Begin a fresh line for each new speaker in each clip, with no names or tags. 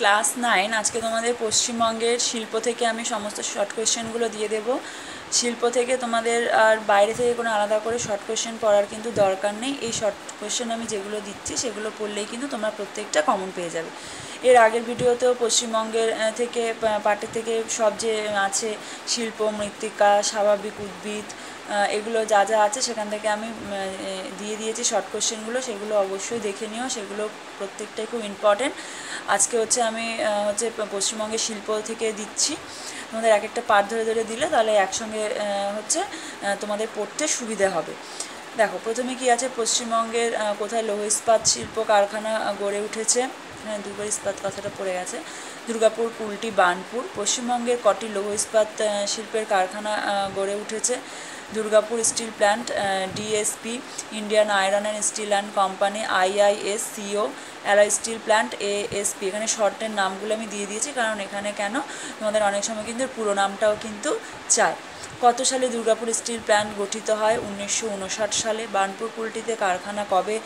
Class nine, আজকে তোমাদের পশ্চিমবঙ্গের শিল্প থেকে আমি সমস্ত শর্ট কোয়েশ্চেনগুলো দিয়ে দেবো। শিল্প থেকে তোমাদের আর বাইরে থেকে কোনো আলাদা করে শর্ট কোয়েশ্চেন পড়ার কিন্তু দরকার নেই। এই শর্ট কোয়েশ্চেন আমি যেগুলো দিচ্ছি, সেগুলো পড়লেই কিন্তু তোমরা প্রত্যেকটা কমন পেয়ে যাবে। এর আগের ভিডিওতেও পশ্চিমবঙ্গের থেকে পাটের থেকে সব যে আছে, শিল্প, মৃত্তিকা, স্বাভাবিক উদ্ভিদ এগুলো যা যা আছে সেখান থেকে আমি দিয়ে দিয়েছি শর্ট কোশ্চেনগুলো সেগুলো অবশ্যই দেখে নিও, সেগুলো প্রত্যেকটাই খুব ইম্পর্টেন্ট আজকে হচ্ছে আমি হচ্ছে পশ্চিমবঙ্গের শিল্প থেকে দিচ্ছি। তোমাদের এক একটা পার্ট ধরে ধরে দিলে, তাহলে একসঙ্গে হচ্ছে তোমাদের পড়তে সুবিধে হবে। দেখো, প্রথমে কি আছে? পশ্চিমবঙ্গের কোথায় লৌহ ইস্পাত শিল্প কারখানা গড়ে উঠেছে? হ্যাঁ দুর্গা ইস্পাত কথাটা পড়ে গেছে। দুর্গাপুর, কুলটি বার্নপুর পশ্চিমবঙ্গের কটি লৌহ ইস্পাত শিল্পের কারখানা গড়ে উঠেছে? Durgapur steel plant DSP Indian iron and steel and company IISCO alloy steel plant ASP এখানে শর্টের নামগুলো আমি দিয়ে দিয়েছি কারণ এখানে কেন? তোমাদের অনেক সময় কিন্তু পুরো নামটাও কিন্তু চায় কত সালে দুর্গাপুর স্টিল প্ল্যান্ট গঠিত হয়? উনিশশো উনষাট সালে। বার্নপুর কুলটিতে কারখানা কবে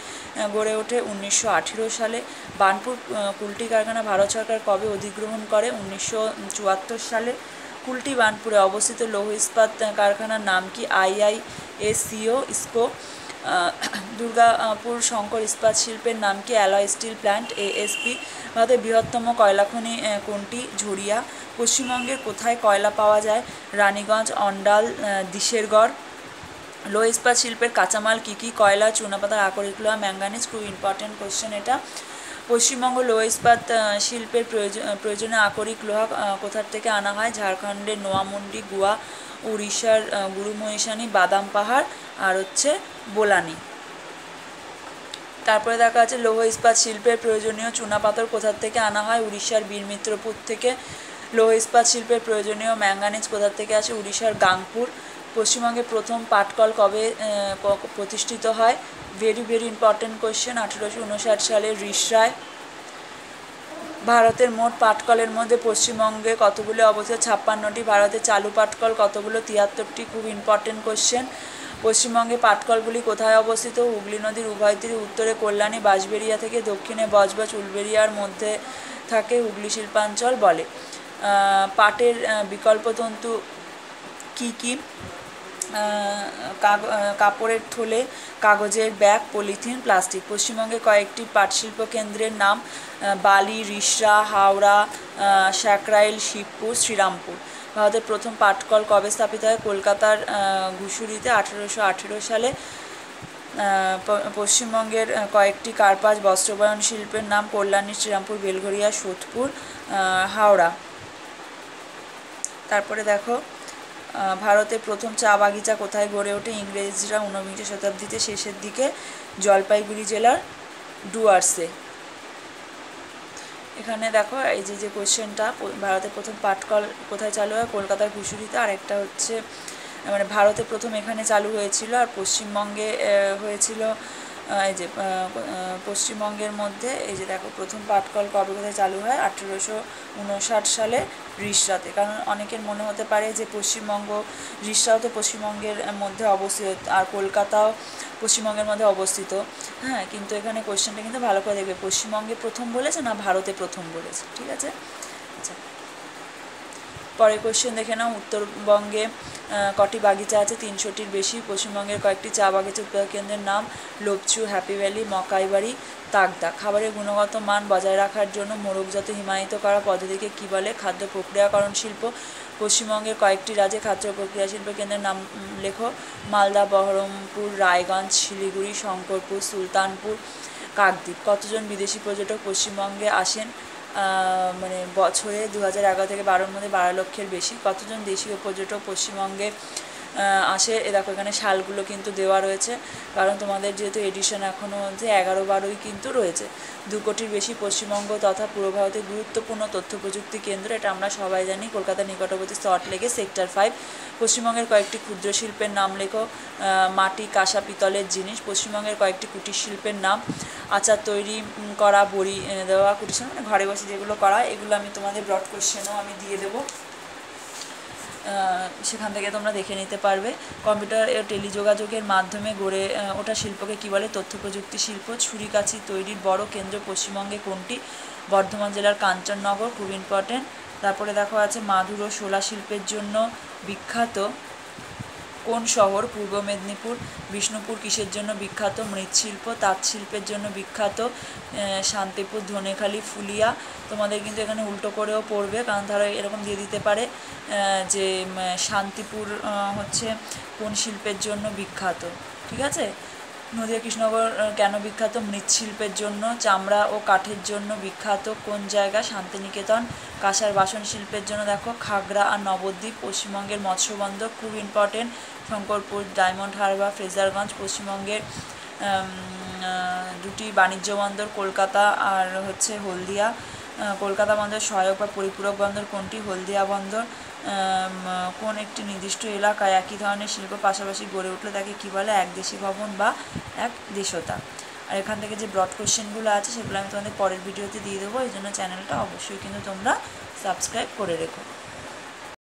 গড়ে ওঠে? উনিশশো আঠেরো সালে। বার্নপুর আহ, কুলটি কারখানা ভারত সরকার কবে অধিগ্রহণ করে? উনিশশো চুয়াত্তর সালে। কুলটি বার্নপুরে অবস্থিত লৌহ ইস্পাত কারখানার নাম কি আইআই এসিও ইস্কো দুর্গাপুর শঙ্কর ইস্পাত শিল্পের নাম কি অ্যালয় স্টিল প্ল্যান্ট, এএসপি? ভারতের বৃহত্তম কয়লা খনি কোনটি? ঝরিয়া। পশ্চিমবঙ্গের কোথায় কয়লা পাওয়া যায়? রানীগঞ্জ, অন্ডাল দিশেরগড়। লো ইস্পাত শিল্পের কাঁচামাল কী কী? কয়লা, চুনাপাতার আকরিক লোহা ম্যাঙ্গানিজ খুব ইম্পর্টেন্ট কোশ্চেন এটা। পশ্চিমবঙ্গ লো ইস্পাত শিল্পের প্রয়োজন প্রয়োজনে আকরিক লোহা কোথার থেকে আনা হয়? ঝাড়খণ্ডের নোয়ামুন্ডি, গোয়া, উড়িষ্যার গুরুমহিষানি, বাদাম পাহাড় আর হচ্ছে বোলানি। তারপরে দেখা যাচ্ছে লৌহ ইস্পাত শিল্পের প্রয়োজনীয় চুনাপাথর কোথার থেকে আনা হয়? উড়িষ্যার বীরমিত্রপুর থেকে। লৌহ ইস্পাত শিল্পের প্রয়োজনীয় ম্যাঙ্গানিজ কোথার থেকে আসে? উড়িষ্যার গাংপুর। পশ্চিমবঙ্গে প্রথম পাটকল কবে প্রতিষ্ঠিত হয়? ভেরি ভেরি ইম্পর্টেন্ট কোয়েশ্চেন আঠেরোশো উনষাট সালে রিসরায় ভারতের মোট পাটকলের মধ্যে পশ্চিমবঙ্গে কতগুলো অবস্থিত ছাপ্পান্নটি। ভারতের চালু পাটকল কতগুলো? তিয়াত্তরটি। খুব ইম্পর্টেন্ট কোশ্চেন পশ্চিমবঙ্গে পাটকলগুলি কোথায় অবস্থিত? হুগলি নদীর উভয় তীরে, উত্তরে কল্যাণী, বাঁশবেড়িয়া থেকে দক্ষিণে বজবজ, উলবেড়িয়ার মধ্যে থাকে হুগলি শিল্পাঞ্চল বলে। পাটের বিকল্প তন্তু কী কী? কাপড়ের থলে, কাগজের ব্যাগ, পলিথিন, প্লাস্টিক। পশ্চিমবঙ্গে কয়েকটি পাটশিল্প কেন্দ্রের নাম বালি, রিসরা, হাওড়া সাকরাইল শিবপুর, শ্রীরামপুর। ভারতের প্রথম পাটকল কবে স্থাপিত হয়? কলকাতার ঘুষুরিতে আঠেরোশো আঠেরো সালে পশ্চিমবঙ্গের কয়েকটি কার্পাস বস্ত্রবয়ন শিল্পের নাম কল্যাণী, শ্রীরামপুর, বেলঘরিয়া, সোদপুর হাওড়া। তারপরে দেখো আহ, ভারতের প্রথম চা বাগিচা কোথায় গড়ে ওঠে ইংরেজরা ঊনবিংশ শতাব্দীতে শেষের দিকে জলপাইগুড়ি জেলার ডুয়ার্সে। এখানে দেখো এই যে যে কোয়েশ্চেনটা ভারতের প্রথম পাটকল কোথায় চালু হয়? কলকাতার ঘুষুরিতে। আর একটা হচ্ছে মানে ভারতে প্রথম এখানে চালু হয়েছিল আর পশ্চিমবঙ্গে হয়েছিল এই যে পশ্চিমবঙ্গের মধ্যে এই যে দেখো, প্রথম পাটকল কবে কোথায় চালু হয়? আঠেরোশো উনষাট সালে রিসরাতে। কারণ অনেকের মনে হতে পারে যে পশ্চিমবঙ্গ, রিসরাও তো পশ্চিমবঙ্গের মধ্যে অবস্থিত, আর কলকাতাও পশ্চিমবঙ্গের মধ্যে অবস্থিত। হ্যাঁ কিন্তু এখানে কোয়েশ্চেনটা কিন্তু ভালো করে দেখবে, পশ্চিমবঙ্গে প্রথম বলেছে না ভারতে প্রথম বলেছে? ঠিক আছে? আচ্ছা। পরের কোয়েশ্চেন দেখে নাও, উত্তরবঙ্গে কটি বাগিচা আছে, তিনশোটির বেশি। পশ্চিমবঙ্গের কয়েকটি চা বাগিচা কেন্দ্রের নাম লোপচু, হ্যাপি ভ্যালি, মকাইবাড়ি তাকদা খাবারের গুণগত মান বজায় রাখার জন্য মোরগজাত হিমায়িত করা পদ্ধতিকে কী বলে? খাদ্য প্রক্রিয়াকরণ শিল্প। পশ্চিমবঙ্গের কয়েকটি রাজ্যে খাদ্য প্রক্রিয়া শিল্প কেন্দ্রের নাম লেখো। মালদা, বহরমপুর, রায়গঞ্জ, শিলিগুড়ি, শঙ্করপুর, সুলতানপুর, কাকদ্বীপ। কতজন বিদেশি পর্যটক পশ্চিমবঙ্গে আসেন? মানে বছরে দু হাজার এগারো থেকে বারোর মধ্যে বারো লক্ষের বেশি। কতজন দেশীয় পর্যটক পশ্চিমবঙ্গে আসে। এ দেখো, এখানে শালগুলো কিন্তু দেওয়া রয়েছে। কারণ তোমাদের যেহেতু এডিশন এখনও যে এগারো বারোই কিন্তু রয়েছে। দু কোটির বেশি পশ্চিমবঙ্গ তথা পূর্ব ভারতের গুরুত্বপূর্ণ তথ্য প্রযুক্তি কেন্দ্র। এটা আমরা সবাই জানি। কলকাতার নিকটবর্তী সল্ট লেগে সেক্টর ফাইভ পশ্চিমবঙ্গের কয়েকটি ক্ষুদ্র শিল্পের নাম লেখো। মাটি, কাঁসা, পিতলের জিনিস। পশ্চিমবঙ্গের কয়েকটি কুটির শিল্পের নাম। আচার তৈরি করা, বড়ি দেওয়া, কুটির মানে ঘরে বসে যেগুলো করা এগুলো আমি তোমাদের ব্রড কোশ্চেনও আমি দিয়ে দেবো। সেখান থেকে তোমরা দেখে নিতে পারবে। কম্পিউটার টেলিযোগাযোগের মাধ্যমে গড়ে ওটা শিল্পকে কী বলে? তথ্য প্রযুক্তি শিল্প। ছুরি কাছি তৈরির বড় কেন্দ্র পশ্চিমবঙ্গে কোনটি? বর্ধমান জেলার কাঞ্চননগর, খুব ইম্পর্টেন্ট তারপরে দেখো আছে মাদুর ও শোলা শিল্পের জন্য বিখ্যাত কোন শহর? পূর্ব মেদিনীপুর, বিষ্ণুপুর কিসের জন্য বিখ্যাত? মৃৎশিল্প তাঁত শিল্পের জন্য বিখ্যাত? শান্তিপুর, ধনেখালি, ফুলিয়া। তোমাদের কিন্তু এখানে উল্টো করেও পড়বে, কারণ তারা এরকম দিয়ে দিতে পারে যে শান্তিপুর হচ্ছে কোন শিল্পের জন্য বিখ্যাত। ঠিক আছে? নদিয়া কৃষ্ণনগর কেন বিখ্যাত মৃৎশিল্পের জন্য? চামড়া ও কাঠের জন্য বিখ্যাত কোন জায়গা? শান্তিনিকেতন, কাঁসার বাসন শিল্পের জন্য দেখো, খাগড়া আর নবদ্বীপ, পশ্চিমবঙ্গের মৎস্যবন্দর খুব important Shankarpur, Diamond Harbour, Fraserganj, পশ্চিমবঙ্গের দুটি বাণিজ্য বন্দর, কলকাতা আর হচ্ছে হলদিয়া। কলকাতা বন্দর সহায়ক বা পরিপূরক বন্দর কোনটি? হলদিয়া বন্দর। কোন একটি নির্দিষ্ট এলাকায় একই ধরনের শিল্প পাশাপাশি গড়ে উঠলে তাকে কী বলে, এক একদেশি ভবন বা এক দেশতা? আর এখান থেকে যে ব্রড কোশ্চেনগুলো আছে, সেগুলো আমি তোমাদের পরের ভিডিওতে দিয়ে দেবো। এই জন্য চ্যানেলটা অবশ্যই কিন্তু তোমরা সাবস্ক্রাইব করে রেখো।